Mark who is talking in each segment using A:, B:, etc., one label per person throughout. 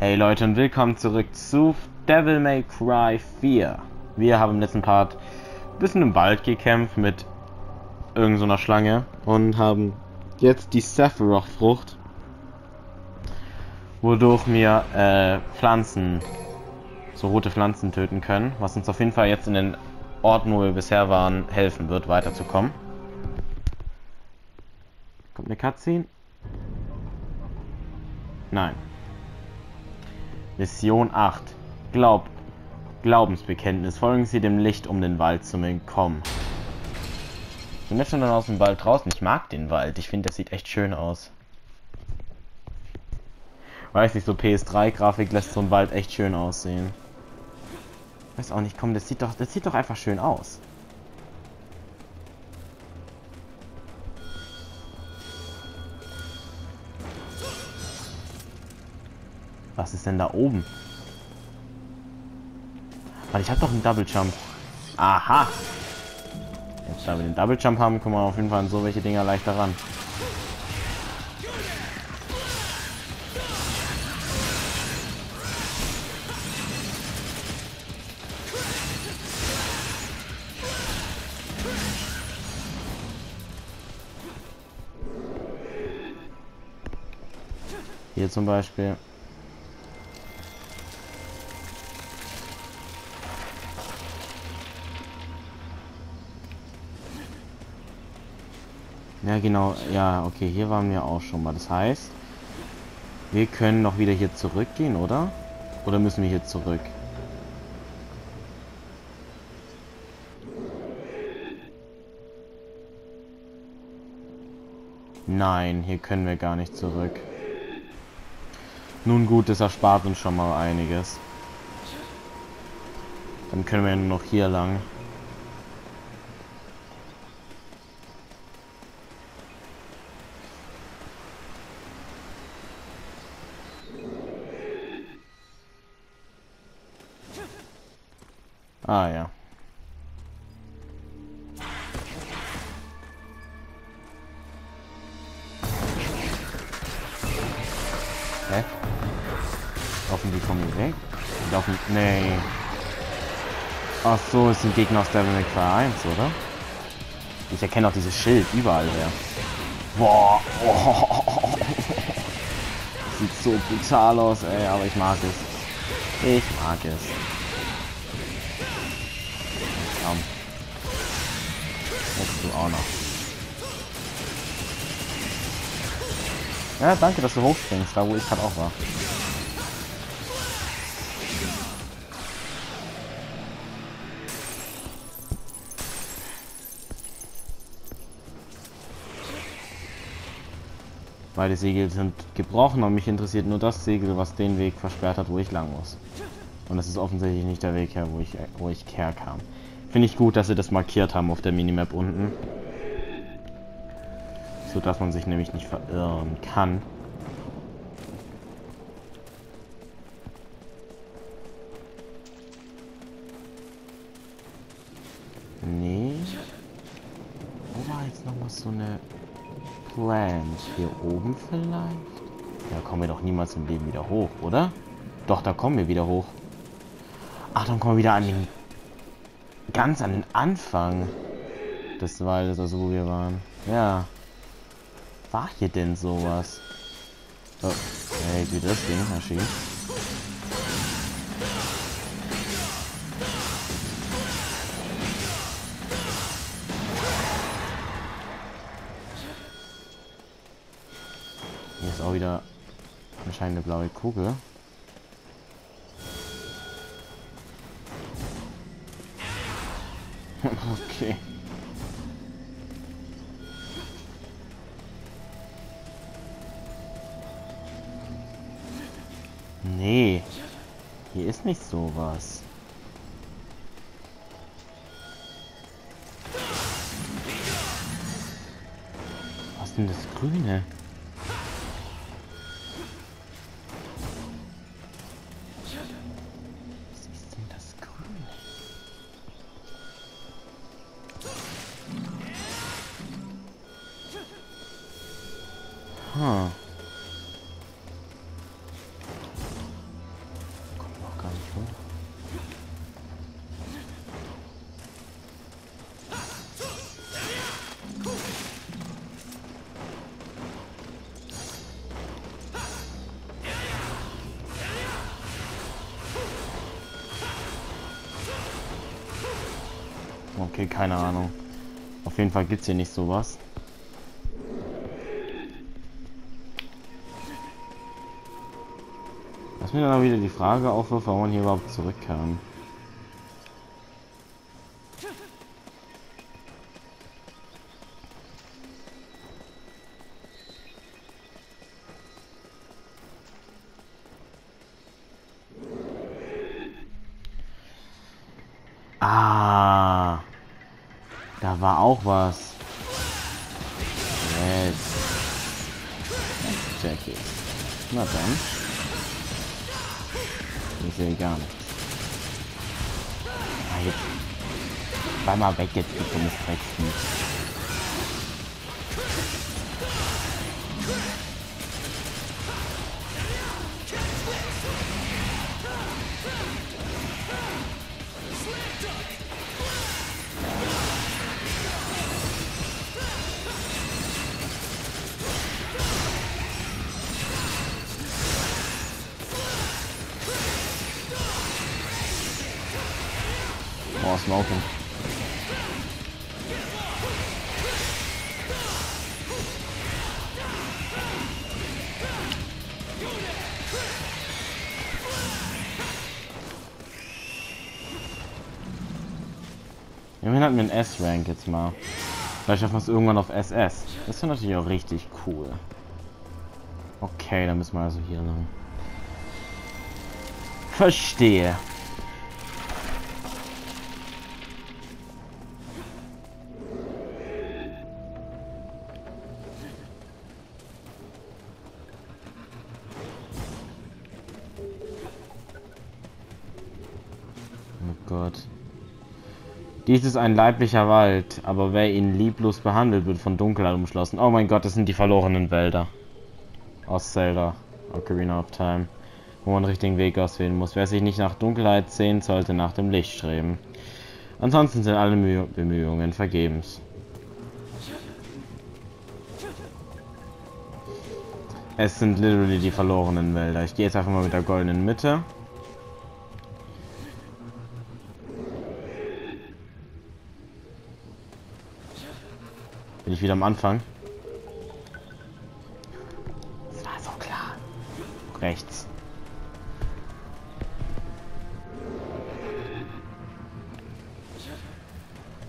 A: Hey Leute und willkommen zurück zu Devil May Cry 4. Wir haben im letzten Part ein bisschen im Wald gekämpft mit irgendeiner so Schlange und haben jetzt die Sephiroth-Frucht, wodurch wir äh, Pflanzen, so rote Pflanzen töten können, was uns auf jeden Fall jetzt in den Orten, wo wir bisher waren, helfen wird, weiterzukommen. Kommt eine Cutscene? Nein. Mission 8. Glaub Glaubensbekenntnis. Folgen Sie dem Licht, um den Wald zu entkommen. Ich bin jetzt schon dann aus dem Wald draußen. Ich mag den Wald. Ich finde, der sieht echt schön aus. Weiß nicht, so PS3-Grafik lässt so ein Wald echt schön aussehen. Weiß auch nicht, komm, das sieht doch, das sieht doch einfach schön aus. Was ist denn da oben? Weil ich habe doch einen Double Jump. Aha. Jetzt da wir den Double Jump haben, kommen wir auf jeden Fall an so welche Dinger leichter ran. Hier zum Beispiel. Genau. Ja, okay, hier waren wir auch schon mal. Das heißt, wir können noch wieder hier zurückgehen, oder? Oder müssen wir hier zurück? Nein, hier können wir gar nicht zurück. Nun gut, das erspart uns schon mal einiges. Dann können wir nur noch hier lang. Ah ja. Hä? Laufen die mir weg? Die laufen... Nee. Ach so, es sind Gegner aus Devil May Cry 1, oder? Ich erkenne auch dieses Schild überall her. Boah. Oh. Sieht so brutal aus, ey, aber ich mag es. Ich mag es. Auch noch. Ja, danke, dass du hochspringst, da wo ich gerade auch war. Beide Segel sind gebrochen und mich interessiert nur das Segel, was den Weg versperrt hat, wo ich lang muss. Und das ist offensichtlich nicht der Weg her, wo ich, wo ich herkam. Finde ich gut, dass sie das markiert haben auf der Minimap unten. So dass man sich nämlich nicht verirren kann. Nee. Wo war jetzt noch mal so eine Plant? Hier oben vielleicht? Da kommen wir doch niemals im Leben wieder hoch, oder? Doch, da kommen wir wieder hoch. Ach, dann kommen wir wieder an den... Ganz an den Anfang des Waldes, also wo wir waren. Ja. War hier denn sowas? Oh, hey, wie das Ding erschien. Hier ist auch wieder anscheinend eine blaue Kugel. Ist nicht sowas. Was denn das Grüne? Okay, keine Ahnung. Auf jeden Fall gibt es hier nicht sowas. Was mir dann wieder die Frage aufwirft, warum man hier überhaupt zurückkam. Ah, da war auch was. Jetzt. Jackie. Na dann. Ich sehe gar nichts. Ah, jetzt. Sei mal weg jetzt, du dummes Drecksvieh. Smoking. Immerhin hatten wir einen S-Rank jetzt mal. Vielleicht schaffen wir es irgendwann auf SS. Das wäre natürlich auch richtig cool. Okay, dann müssen wir also hier lang. Verstehe. Dies ist ein leiblicher Wald, aber wer ihn lieblos behandelt, wird von Dunkelheit umschlossen. Oh mein Gott, das sind die verlorenen Wälder. Aus Zelda, Ocarina of Time. Wo man richtigen Weg auswählen muss. Wer sich nicht nach Dunkelheit sehnt, sollte nach dem Licht streben. Ansonsten sind alle Müh Bemühungen vergebens. Es sind literally die verlorenen Wälder. Ich gehe jetzt einfach mal mit der goldenen Mitte. Bin ich wieder am Anfang? Das war so klar. Rechts.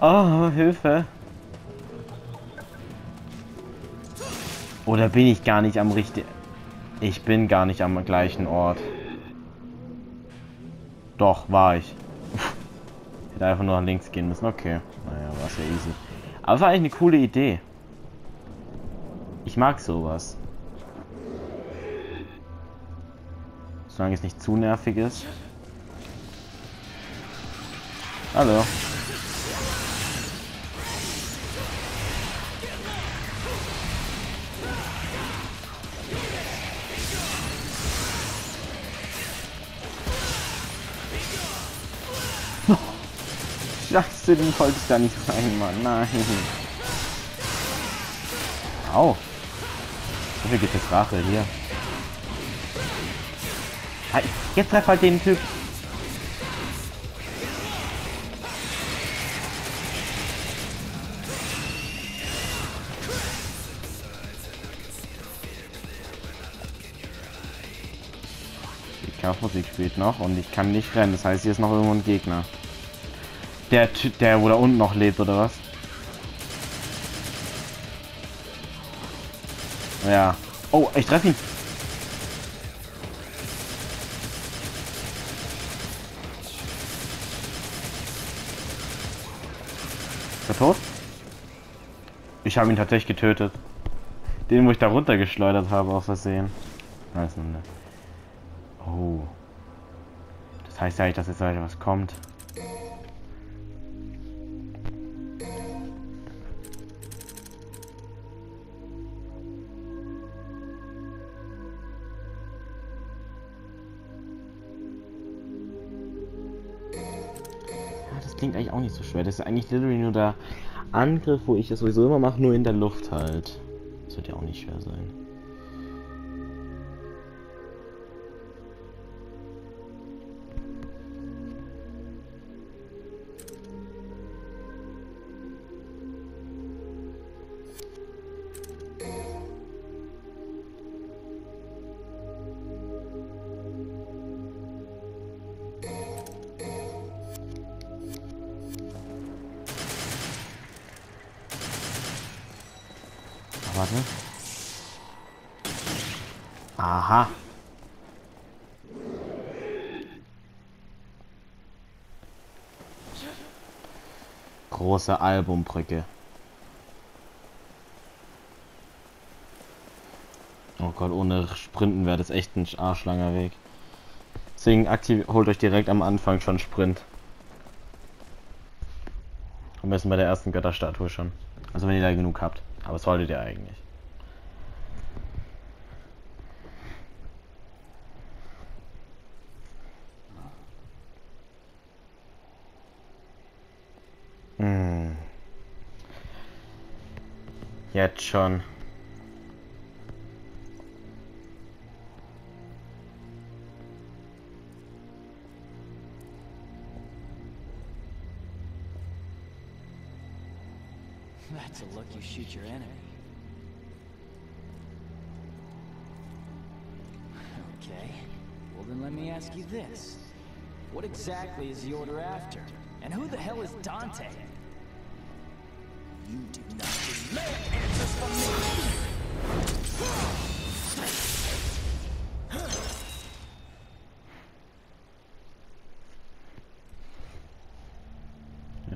A: Oh, Hilfe. Oder bin ich gar nicht am richtigen... Ich bin gar nicht am gleichen Ort. Doch, war ich. Hätte einfach nur nach links gehen müssen. Okay. Naja, war ja easy. Aber war eigentlich eine coole Idee. Ich mag sowas. Solange es nicht zu nervig ist. Hallo. Scheiße, den wollte ich da nicht rein, Mann. Nein. Au. Viel gibt es Rache hier. Jetzt treff halt den Typ. Die Kampfmusik spielt noch und ich kann nicht rennen. Das heißt, hier ist noch irgendwo ein Gegner. Der Typ, der wo da unten noch lebt, oder was? Ja. Oh, ich treffe ihn. Ist er tot? Ich habe ihn tatsächlich getötet. Den, wo ich da runtergeschleudert habe, aus Versehen. Nice, Oh. Das heißt ja eigentlich, dass jetzt was kommt. Klingt eigentlich auch nicht so schwer. Das ist eigentlich literally nur der Angriff, wo ich es sowieso immer mache, nur in der Luft halt. Das wird ja auch nicht schwer sein. Warte. Aha. Große Albumbrücke. Oh Gott, ohne Sprinten wäre das echt ein arschlanger Weg. Deswegen aktiv, holt euch direkt am Anfang schon Sprint. Am besten bei der ersten Götterstatue schon. Also wenn ihr da genug habt. Aber das solltet ihr eigentlich. Hm. Jetzt schon.
B: Exactly is the Order after? And who the hell is Dante? You do not demand answers from me!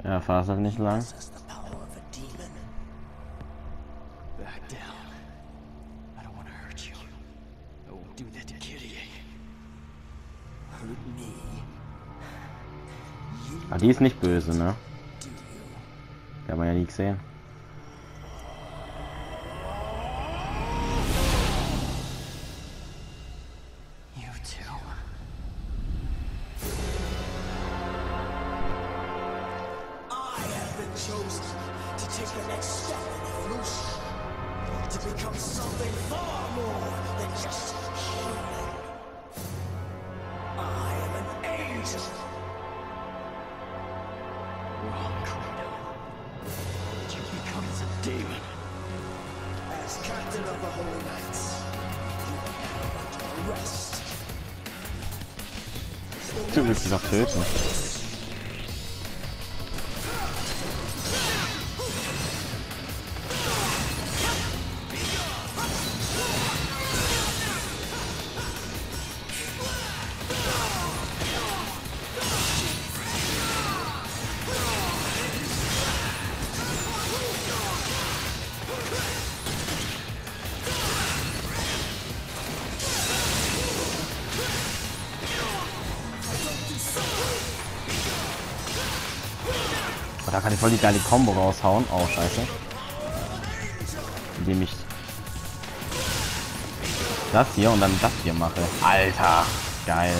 A: Ja, fasert nicht lang. Die ist nicht böse, ne? Die haben wir ja nie gesehen.
B: You too.
C: I have been chosen to take the next step in evolution. To become something far more than just
A: Du willst sie doch kann ich voll die geile Combo raushauen. Oh, scheiße. Indem ich das hier und dann das hier mache. Alter, geil.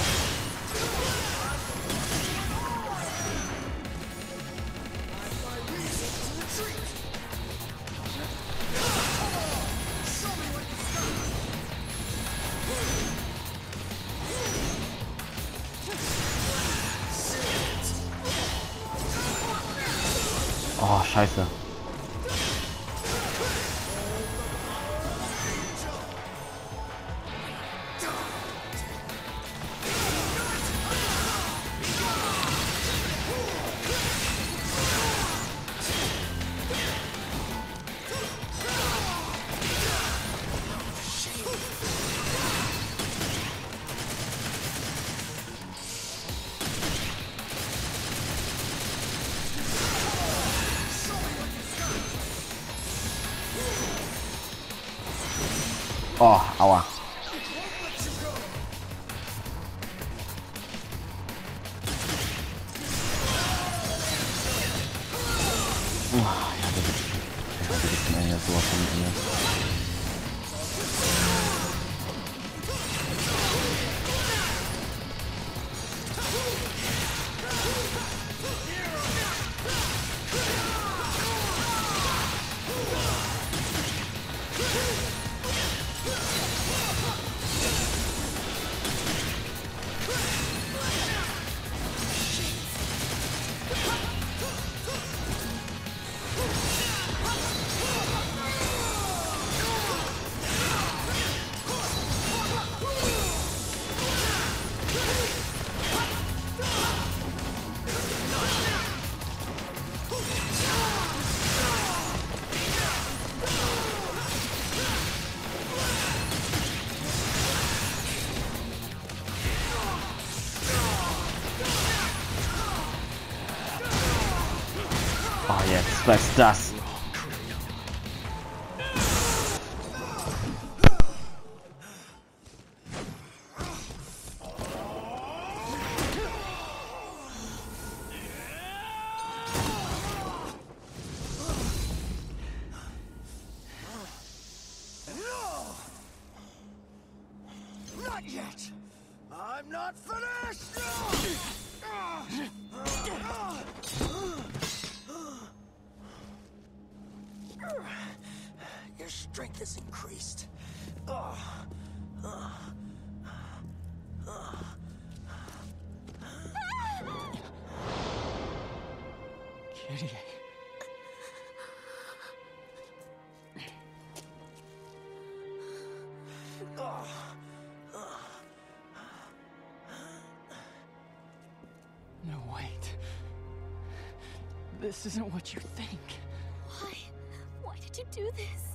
A: Scheiße. Oh, aua. Oh, jetzt, was ist das?
C: Has increased.
B: Kitty. No, wait. This isn't what you think.
D: Why? Why did you do this?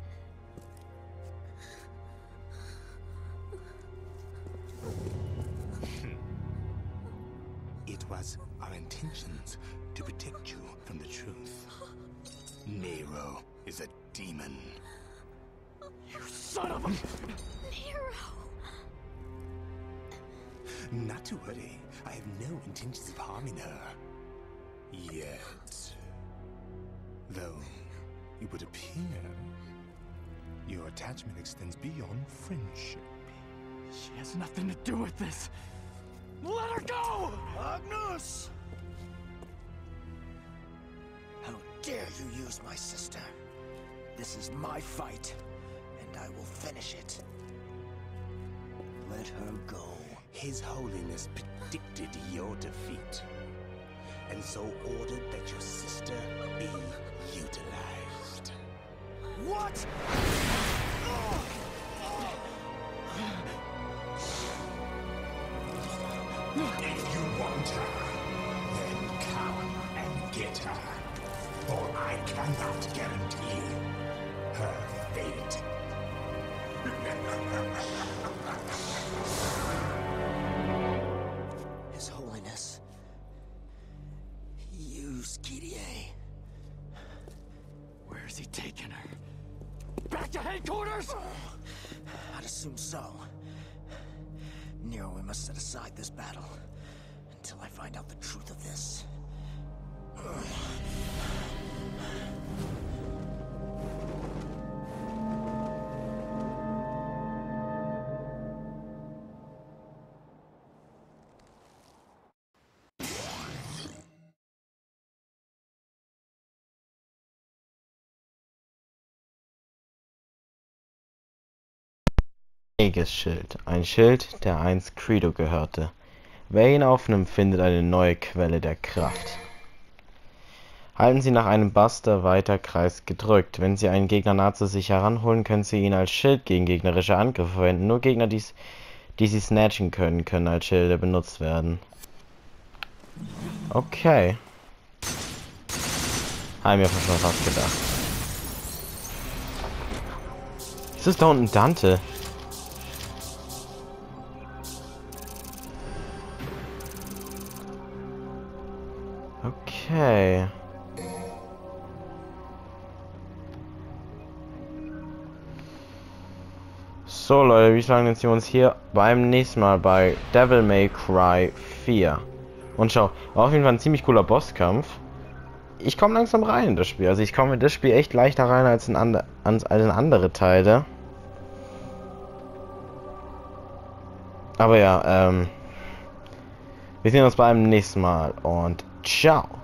E: Was our intentions to protect you from the truth. Nero is a demon.
B: You son of a...
D: Nero!
E: Not to worry, I have no intentions of harming her. Yet. Though, it would appear your attachment extends beyond friendship.
B: She has nothing to do with this. Let her go!
C: Agnus! How dare you use my sister? This is my fight, and I will finish it. Let her go.
E: His Holiness predicted your defeat, and so ordered that your sister be utilized.
C: What?
E: Cannot guarantee her fate.
C: His Holiness. Use Kyrie.
B: Where's he taking her? Back to headquarters?
C: I'd assume so. Nero, we must set aside this battle until I find out the truth of this.
A: Aegis Schild. Ein Schild, der einst Credo gehörte. Wer ihn aufnimmt, findet eine neue Quelle der Kraft. Halten Sie nach einem Buster weiter Kreis gedrückt. Wenn Sie einen Gegner nah zu sich heranholen, können Sie ihn als Schild gegen gegnerische Angriffe verwenden. Nur Gegner, die's, die Sie snatchen können, können als Schilde benutzt werden. Okay. Haben wir schon fast gedacht. Ist das da unten Dante? Okay. So Leute, wie sagen jetzt wir uns hier beim nächsten Mal bei Devil May Cry 4. Und schau, war auf jeden Fall ein ziemlich cooler Bosskampf. Ich komme langsam rein in das Spiel. Also ich komme in das Spiel echt leichter rein als in, ande als in andere Teile. Aber ja, ähm, wir sehen uns beim nächsten Mal und ciao.